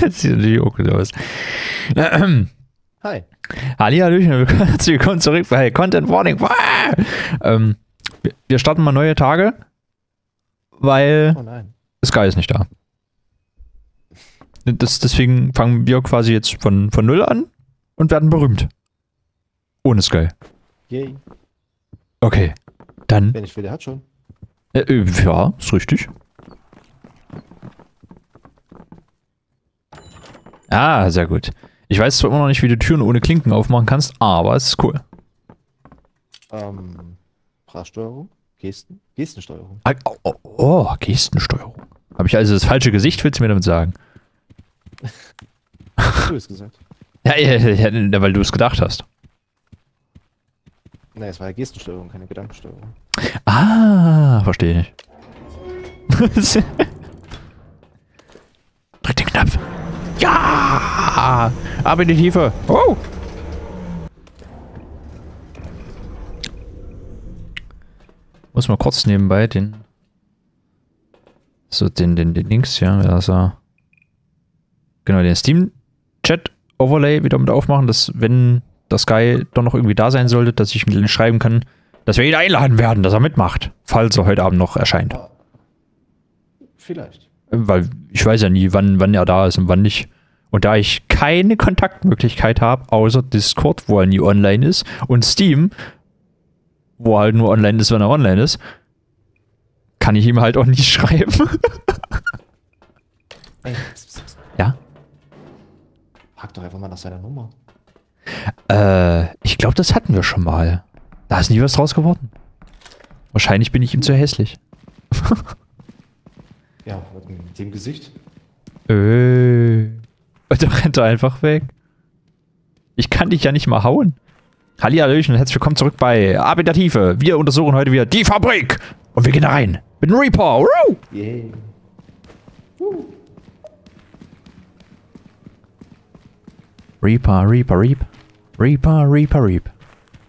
das sieht natürlich auch gut aus. Hi. Halli, Hallöchen, willkommen zurück bei Content Warning. Ähm, wir- starten mal neue Tage, weil Oh. Sky ist nicht da. Das, deswegen fangen wir quasi jetzt von, von Null an und werden berühmt. Ohne Sky. Yay. Okay. Dann. Wer nicht will, der hat schon. Äh, äh, ja, ist richtig. Ah, sehr gut. Ich weiß zwar immer noch nicht, wie du Türen ohne Klinken aufmachen kannst, aber es ist cool. Ähm, Sprachsteuerung, Gesten, Gestensteuerung. Ah, Oh, oh, oh Gestensteuerung. Habe ich also das falsche Gesicht, willst du mir damit sagen? Hast du es gesagt? Ja, ja, ja, weil du es gedacht hast. Nein, es war ja Gestensteuerung, keine Gedankensteuerung. Ah, verstehe ich. Drück den Knopf. Ja! Ab in die Tiefe. Oh! Muss mal kurz nebenbei den. So, den, den, den Links, ja, also. Genau, den Steam-Chat-Overlay wieder mit aufmachen, dass, wenn das Guy doch noch irgendwie da sein sollte, dass ich mit ihm schreiben kann, dass wir ihn einladen werden, dass er mitmacht, falls er heute Abend noch erscheint. Vielleicht. Weil ich weiß ja nie, wann, wann er da ist und wann nicht. Und da ich keine Kontaktmöglichkeit habe, außer Discord, wo er nie online ist, und Steam, wo er halt nur online ist, wenn er online ist, kann ich ihm halt auch nicht schreiben. Ey, ja? frag doch einfach mal nach seiner Nummer. Äh, ich glaube, das hatten wir schon mal. Da ist nie was draus geworden. Wahrscheinlich bin ich ihm zu hässlich. Ja, mit dem Gesicht. Äh. Dann rennt er einfach weg. Ich kann dich ja nicht mal hauen. Hallihallöchen, herzlich willkommen zurück bei Ab in der Tiefe. Wir untersuchen heute wieder die Fabrik. Und wir gehen da rein. Mit dem Reaper. Woo! Yay. Reaper, Reaper, Reap. Reaper, Reaper, Reap.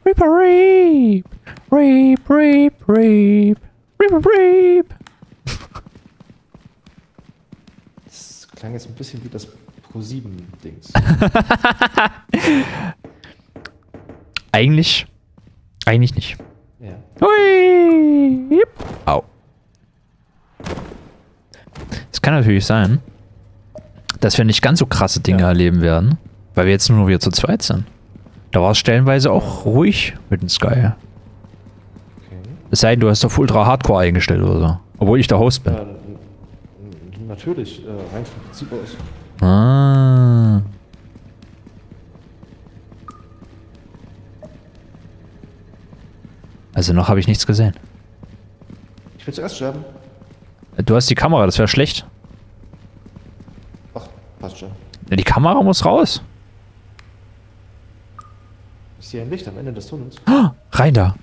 Reaper, Reap. Reap, Reap, Reap. Reaper, Reap. Das klang jetzt ein bisschen wie das Pro-7-Dings. Eigentlich. Eigentlich nicht. ja. Hui! Jip. Au. Es kann natürlich sein, dass wir nicht ganz so krasse Dinge Ja. erleben werden, weil wir jetzt nur noch wieder zu zweit sind. Da war es stellenweise auch ruhig mit dem Sky. Okay. Es sei denn, du hast auf Ultra Hardcore eingestellt oder so. Obwohl ich der Host bin. Ja, natürlich, äh, rein vom Prinzip aus. Ah. Also noch habe ich nichts gesehen. Ich will zuerst sterben. Du hast die Kamera, das wäre schlecht. Ach, passt schon. Die Kamera muss raus. Ich sehe ein Licht am Ende des Tunnels. Ah, Rein da.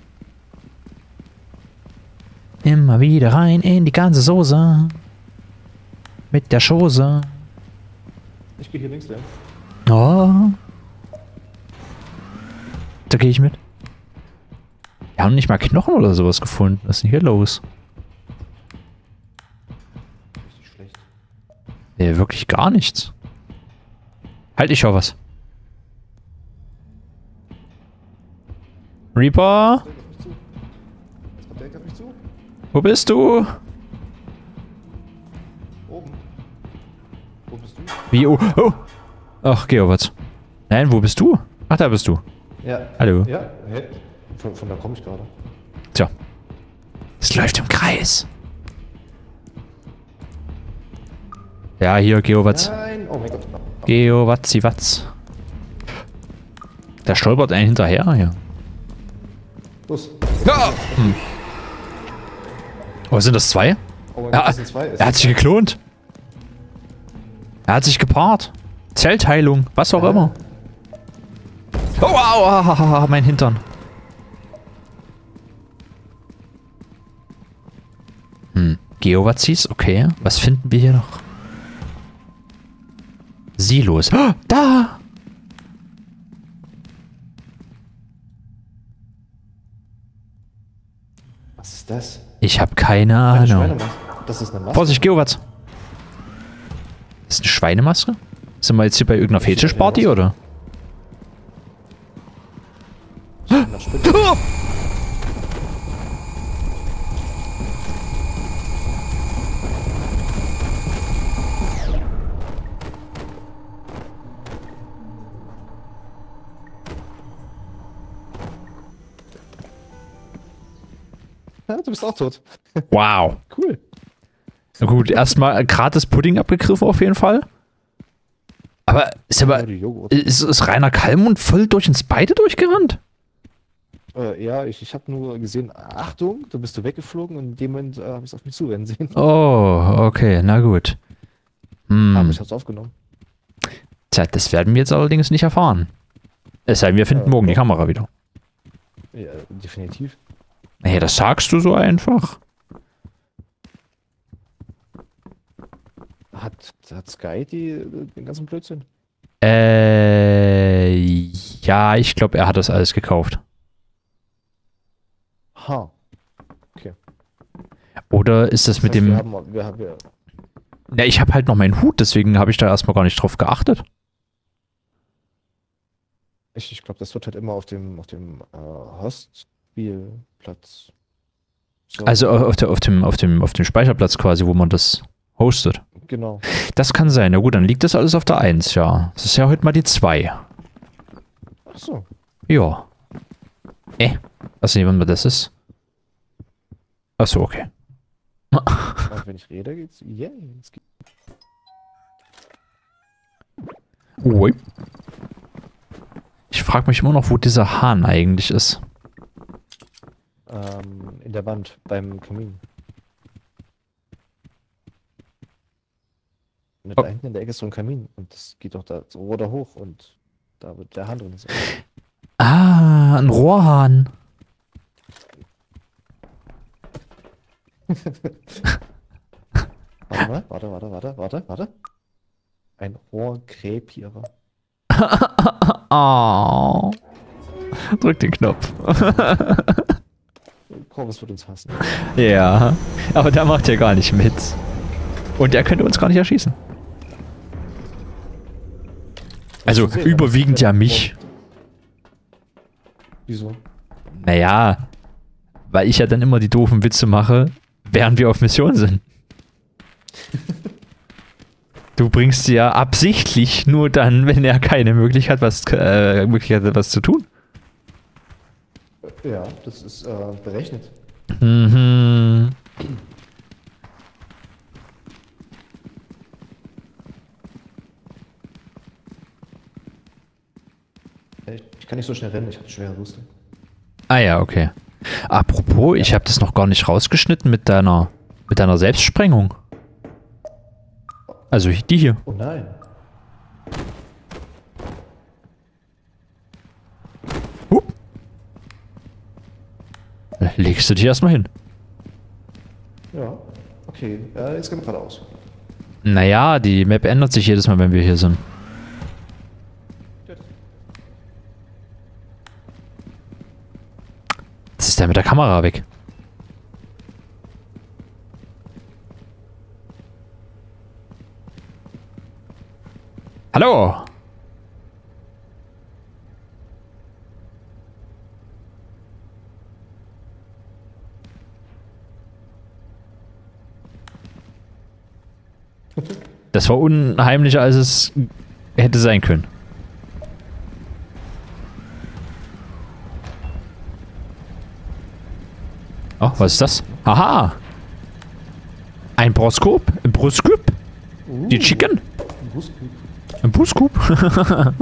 Immer wieder rein in die ganze Soße. Mit der Schose. Ich gehe hier links lang. Oh. Da gehe ich mit. Wir haben nicht mal Knochen oder sowas gefunden. Was ist denn hier los? Richtig schlecht. Nee, wirklich gar nichts. Halt, ich schau was. Reaper, wo bist du? Wie? Oh, oh. Ach, Geowatz. Nein, wo bist du? Ach, da bist du. Ja. Hallo. Ja, hä? Von, von da komme ich gerade. Tja. Es läuft im Kreis. Ja, hier, Geowatz. Nein! Oh mein Gott. Geowatzi Watz. Der stolpert einen hinterher hier. Los. Ja. Hm. Oh, sind das zwei? Oh mein Ja, Gott, das sind zwei. Er hat sich geklont. Er hat sich gepaart. Zeltheilung, was auch immer. Oh, au, au, au, au, mein Hintern. Hm, Geowazis, okay. Was finden wir hier noch? Silos. Oh, da! Was ist das? Ich habe keine Eine Ahnung. Schweinemast. Das ist eine Maske. Vorsicht, Geowatz. Schweinemaske? Sind wir jetzt hier bei irgendeiner Fetischparty oder? Ja, du bist auch tot. Wow. Cool. Na gut, erstmal gratis Pudding abgegriffen auf jeden Fall. Aber ist aber. Ist, ist Rainer Kallmund voll durch ins Beide durchgerannt? Äh, ja, ich, ich habe nur gesehen, Achtung, da bist du weggeflogen und in dem Moment äh, habe ich es auf mich zurennen sehen. Oh, okay, na gut. Aber Hm. ich hab's aufgenommen. Tja, das werden wir jetzt allerdings nicht erfahren. Es sei denn, wir finden Ja, morgen die. Kamera wieder. Ja, definitiv. Nee, das sagst du so einfach. Hat, hat Sky die, den ganzen Blödsinn? Äh, ja, ich glaube, er hat das alles gekauft. Ha. Oder ist das mit heißt, dem. Wir haben, wir haben, wir, Ja, ich habe halt noch meinen Hut, deswegen habe ich da erstmal gar nicht drauf geachtet. ich ich glaube, das wird halt immer auf dem, auf dem äh, Host-Spielplatz. So, Also auf, der, auf, dem, auf, dem, auf dem Speicherplatz quasi, wo man das hostet. Genau. Das kann sein. Na gut, dann liegt das alles auf der 1, ja. Das ist ja heute mal die 2. Ach so. Ja. Äh. Also, wann mal das ist. Achso, okay. Und wenn ich rede, geht's. Yay. es geht. Ui. Ich frage mich immer noch, wo dieser Hahn eigentlich ist. Ähm, in der Wand beim Kamin. Oh. Da hinten in der Ecke ist so ein Kamin und das geht doch da so oder hoch und da wird der Hand drin sein. Ah, ein Rohrhahn. Warte mal, warte, warte, warte, warte, warte. Ein Rohrkrepierer. Oh. Drück den Knopf. Corvus wird uns hassen. Ja, aber der macht ja gar nicht mit. Und er könnte uns gar nicht erschießen. Also gesehen, überwiegend ja mich. Wieso? Naja, weil ich ja dann immer die doofen Witze mache, während wir auf Mission sind. Du bringst sie ja absichtlich nur dann, wenn er keine Möglichkeit, was, äh, Möglichkeit hat, was zu tun. Ja, das ist äh, berechnet. Mhm. Ich, kann nicht so schnell rennen, ich habe schwere Rüstung. Ah ja, okay. Apropos, ich habe das noch gar nicht rausgeschnitten mit deiner, mit deiner Selbstsprengung. Also die hier. Oh nein. Hup. Legst du dich erstmal hin. Ja. Okay, äh, jetzt gehen wir geradeaus. Naja, die Map ändert sich jedes Mal, wenn wir hier sind. Ist der mit der Kamera weg. Hallo! Das war unheimlicher, als es hätte sein können. Was ist das? Haha! Ein Broskop? Ein Broskop? Die Chicken? Brustgroup. Ein Buskub?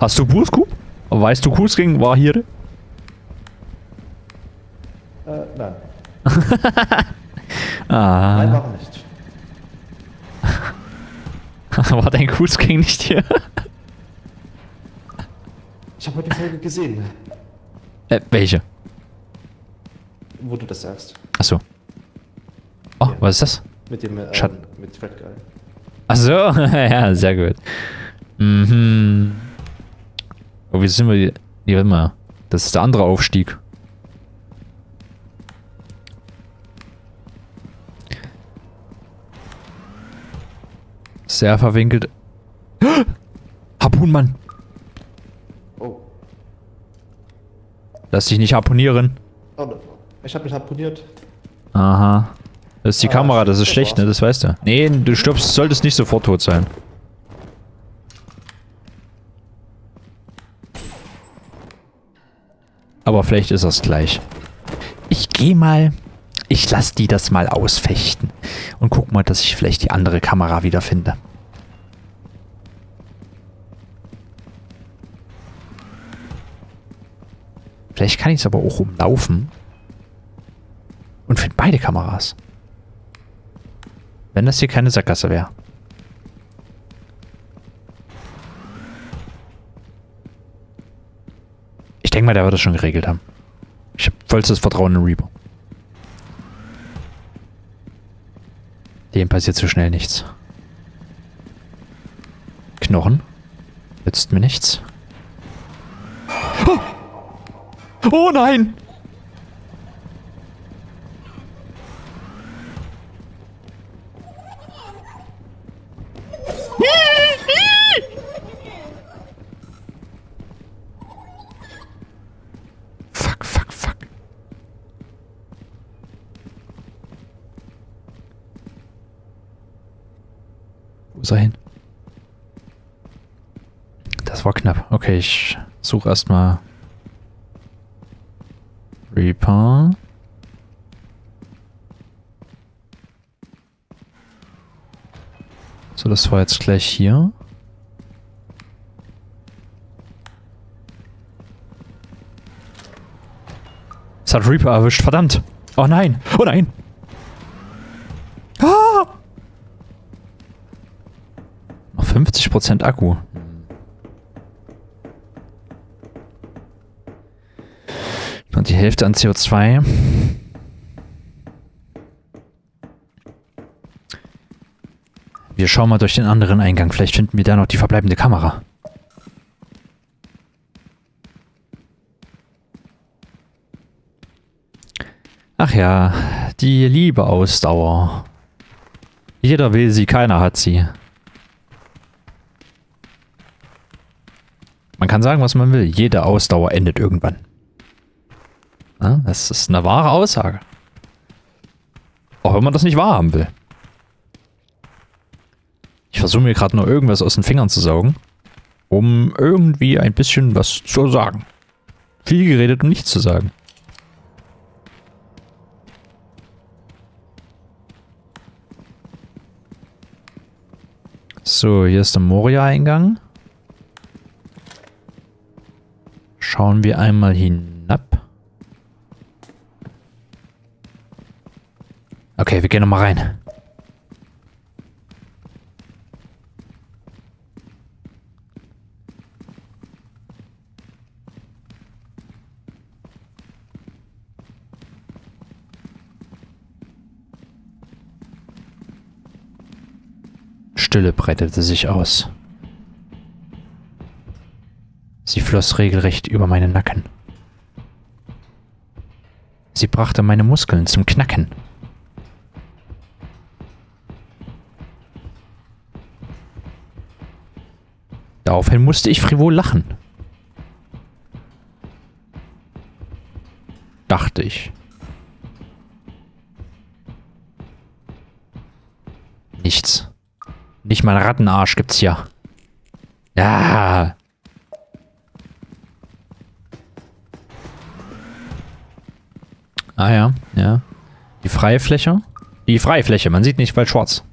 Hast du Buskub? Weißt du, Kusking war hier? Äh, nein. Nein, Ah, war er nicht. war dein Kusking nicht hier? Ich habe heute die Folge gesehen, Äh, welche? Wo du das sagst. Achso. Oh, Ja. was ist das? Mit dem, ähm, Schatten. mit Fred Guy. Achso, ja, sehr gut. Mhm. Oh, wie sind wir? hier? Nee, warte mal. Das ist der andere Aufstieg. Sehr verwinkelt. Harpunmann! Oh. Lass dich nicht harponieren. oh ich habe mich harponiert. Aha. Das ist die Ah, Kamera, das ist das schlecht, ne? Das weißt du. Nee, du stirbst, solltest nicht sofort tot sein. Aber vielleicht ist es gleich. Ich geh mal. Ich lass die das mal ausfechten. Und guck mal, dass ich vielleicht die andere Kamera wiederfinde. Vielleicht kann ich es aber auch umlaufen. Beide Kameras. Wenn das hier keine Sackgasse wäre. Ich denke mal, der wird das schon geregelt haben. Ich habe vollstes Vertrauen in Reaper. Dem passiert so schnell nichts. Knochen. Nützt mir nichts. Oh, oh nein! Fuck, fuck, fuck. Wo ist er hin? Das war knapp. Okay, ich suche erstmal Reaper. So, das war jetzt gleich hier. Es hat Reaper erwischt, verdammt. Oh nein, oh nein. Ah! Noch 50% Akku. Und die Hälfte an CO2. Wir schauen mal durch den anderen Eingang. Vielleicht finden wir da noch die verbleibende Kamera. Ach ja, die liebe Ausdauer. Jeder will sie, keiner hat sie. Man kann sagen, was man will. Jede Ausdauer endet irgendwann. Das ist eine wahre Aussage. Auch wenn man das nicht wahrhaben will. Ich versuche mir gerade nur irgendwas aus den Fingern zu saugen, um irgendwie ein bisschen was zu sagen. Viel geredet, um nichts zu sagen. So, hier ist der Moria-Eingang. Schauen wir einmal hinab. Okay, wir gehen nochmal rein. Stille breitete sich aus. Sie floss regelrecht über meinen Nacken. Sie brachte meine Muskeln zum Knacken. Daraufhin musste ich frivol lachen. Dachte ich. Nichts. Nicht mal einen Rattenarsch gibt's hier. Ja. Ah ja, ja. Die freie Fläche. Die freie Fläche, man sieht nicht, weil schwarz.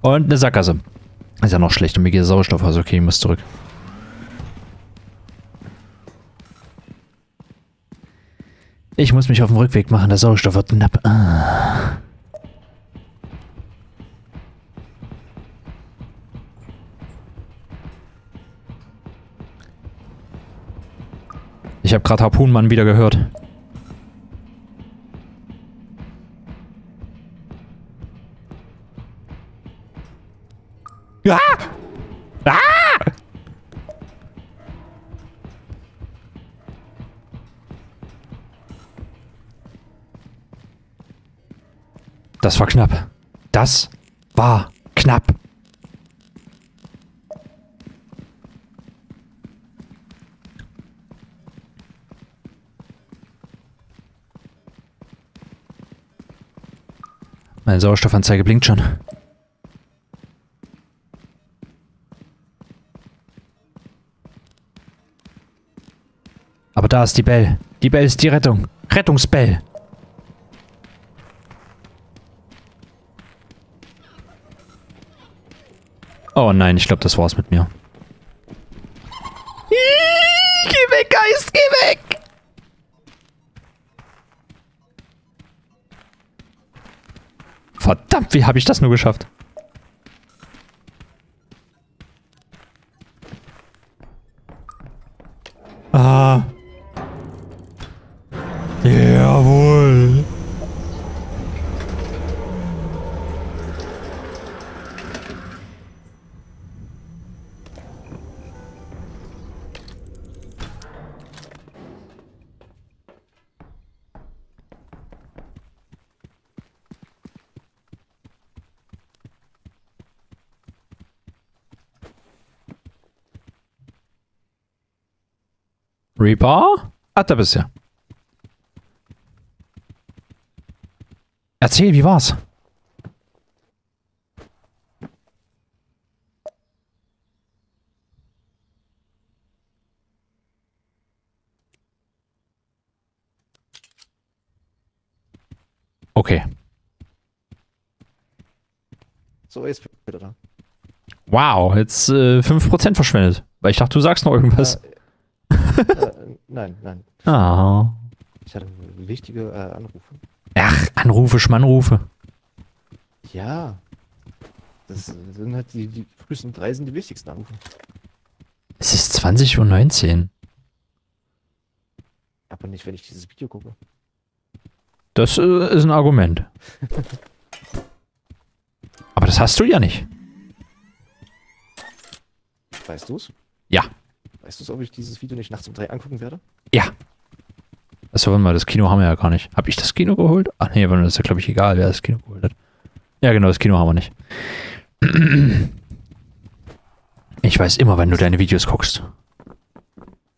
Und eine Sackgasse. Ist ja noch schlecht und mir geht der Sauerstoff aus. Okay, ich muss zurück. Ich muss mich auf den Rückweg machen, der Sauerstoff wird knapp. Ah. Ich habe gerade Harpunenmann wieder gehört. Ah! Ah! Das war knapp. Das war knapp. Meine Sauerstoffanzeige blinkt schon. Da ist die Bell. Die Bell ist die Rettung. Rettungsbell. Oh nein, ich glaube, das war's mit mir. Geh weg, Geist, geh weg! Verdammt, wie habe ich das nur geschafft? Ah. Jawohl. Reaper? Ah, da bist du. Erzähl, wie war's? Okay. So, jetzt bin ich wieder da. Wow, jetzt äh, 5% verschwendet. Weil ich dachte, du sagst noch irgendwas. Äh, äh, nein, nein. Ah. Ich hatte wichtige äh, Anrufe. Ach, Anrufe, Schmannrufe. Ja. Das sind halt die, die frühesten drei sind die wichtigsten Anrufe. Es ist 20.19 Uhr. Aber nicht, wenn ich dieses Video gucke. Das äh, ist ein Argument. Aber das hast du ja nicht. Weißt du's? Ja. Weißt du's, ob ich dieses Video nicht nachts um drei angucken werde? Ja. Achso, warte mal, das Kino haben wir ja gar nicht. Hab ich das Kino geholt? Ach nee, aber das ist ja, glaube ich, egal, wer das Kino geholt hat. Ja, genau, das Kino haben wir nicht. Ich weiß immer, wenn du deine Videos guckst.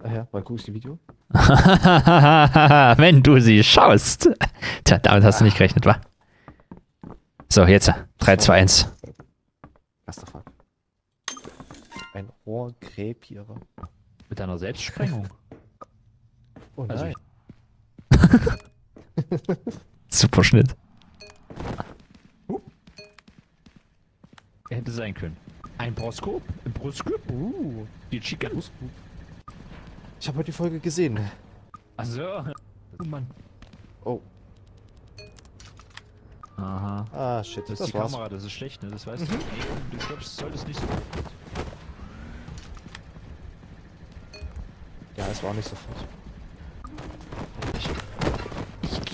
Ach ja, wann gucke ich die Video? wenn du sie schaust. Tja, damit hast du nicht gerechnet, wa? So, jetzt. 3, 2, 1. Was the fuck? Ein Rohrgräbierer. Mit deiner Selbstsprengung. Oh Also nein. Super Schnitt. Hätte sein können. Ein Broskop? Ein Broskop? Uh, die Chicken. Ich habe heute die Folge gesehen. Achso. Oh Mann. Oh. Aha. Ah, shit. Das, Das, ist die war's. Kamera, das ist schlecht, ne? Das weißt du. Nee, du glaubst, solltest nicht so. Ja, es war nicht sofort.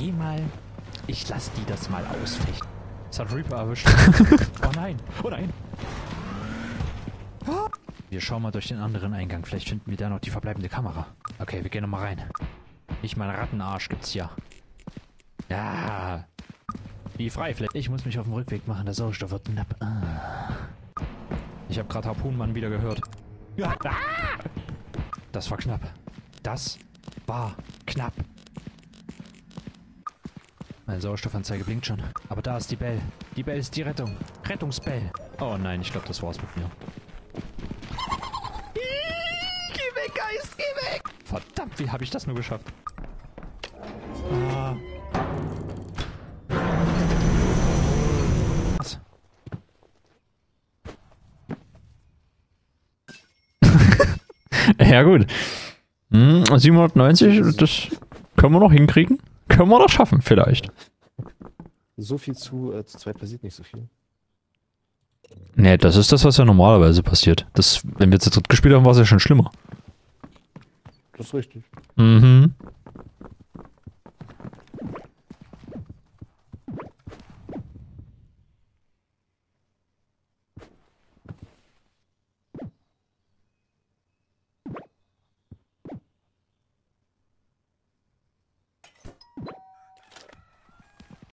Ich geh mal. Ich lass die das mal ausfechten. Das hat Reaper erwischt. oh nein. Oh nein. Wir schauen mal durch den anderen Eingang. Vielleicht finden wir da noch die verbleibende Kamera. Okay, wir gehen noch mal rein. Nicht mal einen Rattenarsch gibt's hier. Ja. Die Freifläche. Ich muss mich auf dem Rückweg machen. Der Sauerstoff wird knapp. Ah. Ich habe gerade Harpunmann wieder gehört. Ja. Ah. Das war knapp. Das war knapp. Meine Sauerstoffanzeige blinkt schon. Aber da ist die Bell. Die Bell ist die Rettung. Rettungsbell. Oh nein, ich glaube, das war's mit mir. Geh weg, Geist, geh weg! Verdammt, wie habe ich das nur geschafft? Ah. Was? ja gut. Hm, 790, das können wir noch hinkriegen. Können wir doch schaffen, vielleicht. So viel zu, äh, zu zweit passiert nicht so viel. Nee, das ist das, was ja normalerweise passiert. Das, wenn wir zu dritt gespielt haben, war es ja schon schlimmer. Das ist richtig. Mhm.